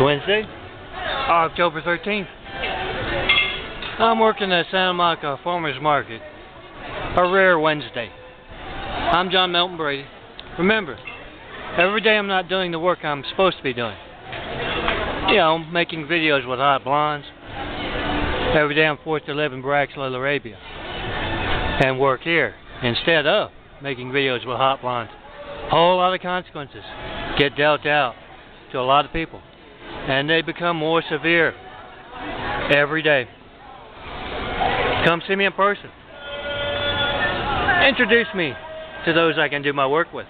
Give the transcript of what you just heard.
Wednesday, uh, October 13th. I'm working at Santa Monica Farmers Market. A rare Wednesday. I'm John Melton Brady. Remember, every day I'm not doing the work I'm supposed to be doing. You know, making videos with hot blondes. Every day I'm forced to live in Baraxla, Arabia. And work here instead of making videos with hot blondes. Whole lot of consequences get dealt out to a lot of people and they become more severe every day. Come see me in person. Introduce me to those I can do my work with.